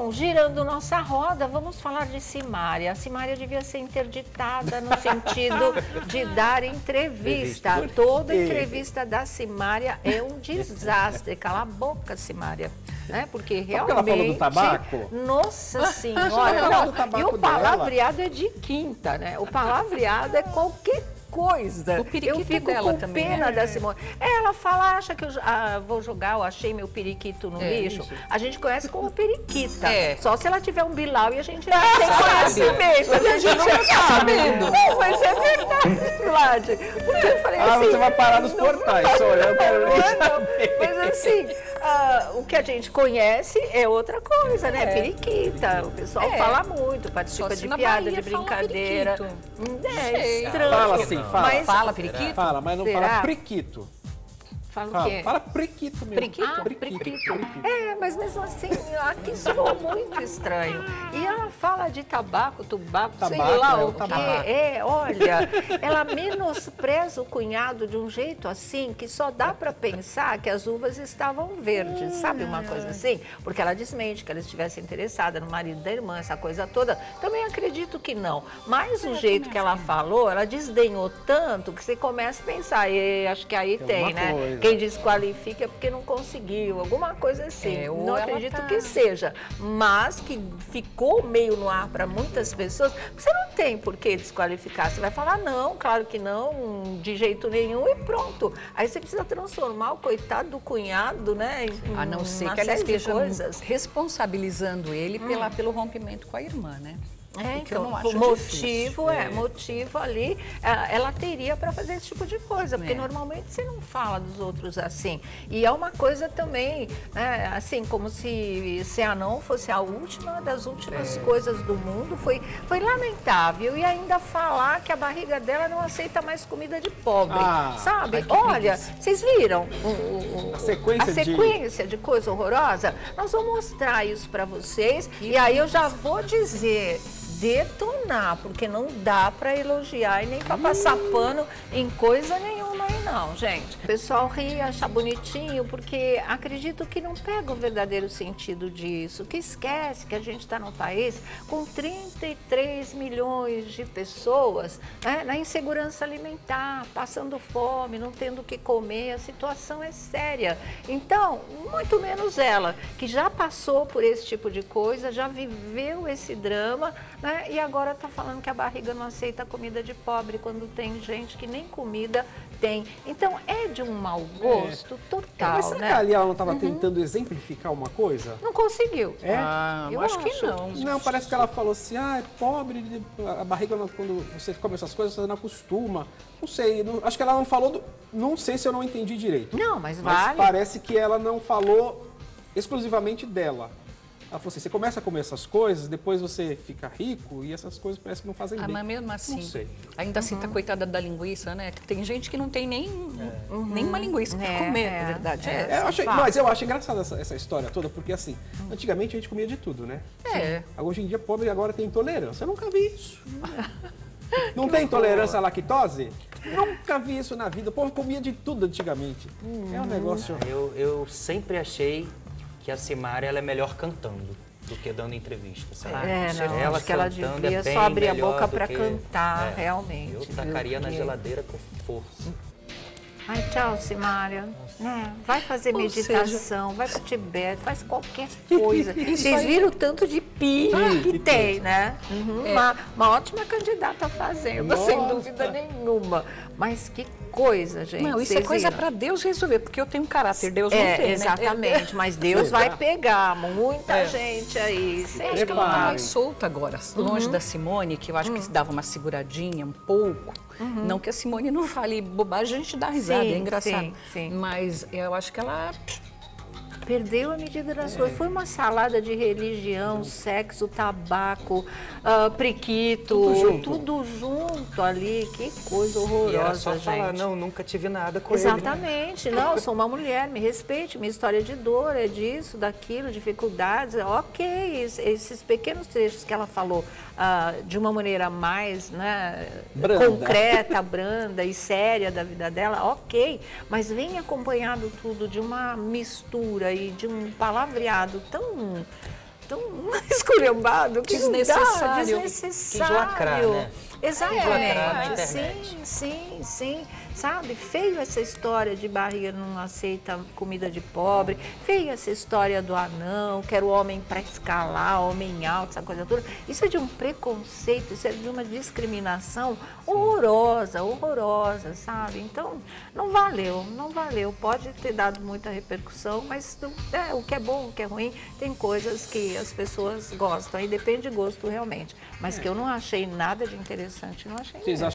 Bom, girando nossa roda, vamos falar de Simária. A Simária devia ser interditada no sentido de dar entrevista. Toda entrevista da Simária é um desastre. Cala a boca, Simária. Né? Porque realmente. Porque ela falou do tabaco? Nossa senhora. Não, e o palavreado dela. é de quinta, né? O palavreado é qualquer coisa. eu fico com também, pena né? da Simone. Ela fala, acha que eu ah, vou jogar, eu achei meu periquito no é, lixo. Isso. A gente conhece como periquita. É. Só se ela tiver um bilau e a gente não tem conhecimento. A gente não está sabendo. Não, mas é verdade, Porque eu falei ah, assim, você vai parar nos portais, só eu quero Mas assim, ah, o que a gente conhece é outra coisa, né? É. Periquita. O pessoal é. fala muito, participa de piada, de brincadeira. Hum, é estranho. Fala assim, fala. Mas, fala periquito? Fala, mas não Será? fala priquito. Fala, fala o quê? Fala priquito mesmo. Priquito? Ah, priquito. priquito. É, mas mesmo assim, aqui soou muito estranho. E ela fala de tabaco, tubaco, tabaco, sei lá é, o quê. É, olha, ela menospreza o cunhado de um jeito assim que só dá para pensar que as uvas estavam verdes, sabe uma coisa assim? Porque ela desmente que ela estivesse interessada no marido da irmã, essa coisa toda. Também acredito que não. Mas o jeito que ela falou, ela desdenhou tanto que você começa a pensar, e acho que aí tem, tem né? Coisa. Quem desqualifica é porque não conseguiu, alguma coisa assim. É, não acredito tá... que seja, mas que ficou meio no ar para muitas pessoas. Você não tem por que desqualificar. Você vai falar não, claro que não, de jeito nenhum e pronto. Aí você precisa transformar o coitado do cunhado, né? Em, a não ser que ela esteja responsabilizando ele hum. pela, pelo rompimento com a irmã, né? É, então, o motivo é, é, motivo ali, é, ela teria para fazer esse tipo de coisa, porque é. normalmente você não fala dos outros assim. E é uma coisa também, né, assim, como se, se a não fosse a última das últimas é. coisas do mundo, foi, foi lamentável. E ainda falar que a barriga dela não aceita mais comida de pobre, ah, sabe? Olha, vocês viram o, o, a sequência, a sequência de... de coisa horrorosa? Nós vamos mostrar isso para vocês que e aí eu já vou dizer detonar, porque não dá para elogiar e nem para passar pano em coisa nenhuma não, gente. O pessoal ri, acha bonitinho, porque acredito que não pega o verdadeiro sentido disso, que esquece que a gente está num país com 33 milhões de pessoas né, na insegurança alimentar, passando fome, não tendo o que comer, a situação é séria. Então, muito menos ela, que já passou por esse tipo de coisa, já viveu esse drama, né? E agora está falando que a barriga não aceita comida de pobre, quando tem gente que nem comida tem. Então é de um mau gosto é. total. Mas será né? que ali ela não estava uhum. tentando exemplificar uma coisa? Não conseguiu. É? Ah, eu acho, acho, que não. Não, parece que ela falou assim, ah, é pobre, a barriga quando você come essas coisas, você não acostuma. Não sei, não, acho que ela não falou, do, não sei se eu não entendi direito. Não, mas, mas vale. parece que ela não falou exclusivamente dela. Ela falou assim, você começa a comer essas coisas, depois você fica rico e essas coisas parece que não fazem ah, bem. Mas mesmo assim, não sei. ainda assim tá uhum. coitada da linguiça, né? Tem gente que não tem nem é. uhum. nenhuma linguiça para é, comer, é, verdade. É, é, eu acho, mas eu acho engraçada essa, essa, história toda, porque assim, uhum. antigamente a gente comia de tudo, né? É. Hoje em dia, pobre agora tem intolerância. Eu nunca vi isso. Não tem intolerância à lactose? Nunca vi isso na vida. O povo comia de tudo antigamente. É um negócio. Eu, eu sempre achei que a Simária ela é melhor cantando do que dando entrevista, sabe? É, não, ela acho que ela é devia é só abrir a boca para cantar, é, realmente. Eu tacaria na geladeira com força. Ai, tchau, Simária. É, vai fazer Ou meditação, seja... vai pro Tibete, faz qualquer coisa. Vocês viram o tanto de pi ah, que, tem, né? Uhum, é. uma, uma, ótima candidata fazendo, Nossa. sem dúvida nenhuma. Mas que coisa, gente. Não, isso é coisa para Deus resolver, porque eu tenho caráter, Deus é, não tem. Né? Exatamente, né? mas Deus vai pegar muita é. gente aí. Você acha que ela está mais solta agora, longe uhum. da Simone, que eu acho uhum. que se dava uma seguradinha um pouco. Uhum. Não que a Simone não fale bobagem, a gente dá risada, sim, é engraçado. Sim, sim. Mas eu acho que ela perdeu a medida das é. coisas. Foi uma salada de religião, sexo, tabaco, uh, priquito, tudo junto. tudo junto. ali. Que coisa horrorosa, e era só gente. falar, não, nunca tive nada com Exatamente. ele. Né? Não, sou uma mulher, me respeite, minha história de dor é disso, daquilo, dificuldades. Ok, esses pequenos trechos que ela falou uh, de uma maneira mais né, branda. concreta, branda e séria da vida dela, ok. Mas vem acompanhado tudo de uma mistura de um palavreado tão tão esculhambado que desnecessário. desnecessário. Quis lacrar, né? Exatamente. sim, sim, sim. Sabe? Feio essa história de barriga não aceita comida de pobre. Feio essa história do anão, quero homem para escalar, homem alto, essa coisa toda. Isso é de um preconceito, isso é de uma discriminação horrorosa, horrorosa, sabe? Então, não valeu, não valeu. Pode ter dado muita repercussão, mas é, o que é bom, o que é ruim, tem coisas que as pessoas gostam. Aí depende de gosto realmente. Mas que eu não achei nada de interessante, não achei. Vocês